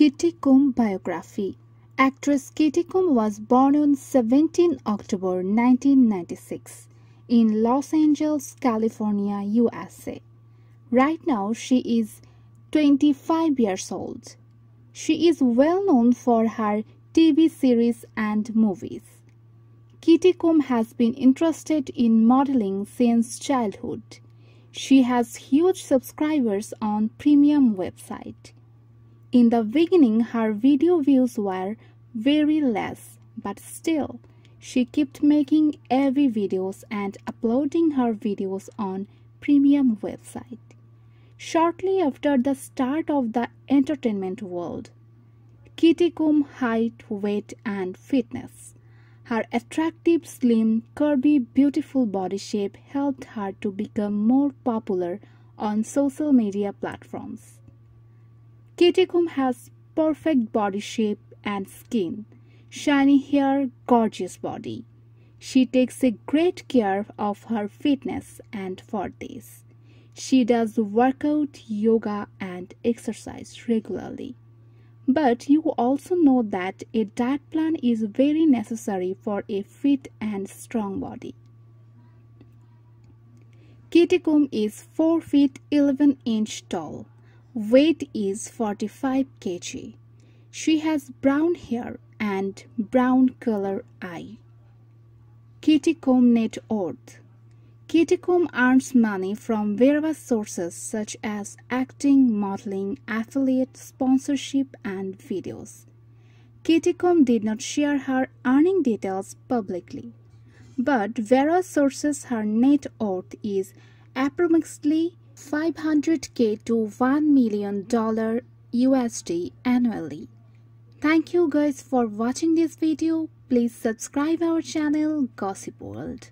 Kitty Kum biography. Actress Kitty Kum was born on 17 October 1996 in Los Angeles, California, USA. Right now she is 25 years old. She is well known for her TV series and movies. Kitty Kum has been interested in modeling since childhood. She has huge subscribers on premium website. In the beginning, her video views were very less, but still, she kept making every videos and uploading her videos on premium website. Shortly after the start of the entertainment world, Kitty Kum height, weight and fitness. Her attractive, slim, curvy, beautiful body shape helped her to become more popular on social media platforms. Kitty Kum has perfect body shape and skin, shiny hair, gorgeous body. She takes a great care of her fitness and for this, she does workout, yoga and exercise regularly. But you also know that a diet plan is very necessary for a fit and strong body. Kitty is 4 feet 11 inch tall. Weight is 45 kg. She has brown hair and brown color eye. Kitty Kum net worth. Kitty Kum earns money from various sources such as acting, modeling, affiliate, sponsorship, and videos. Kitty Kum did not share her earning details publicly, but various sources her net worth is approximately 500k to 1 million dollar USD annually. Thank you guys for watching this video. Please subscribe our channel Gossip World.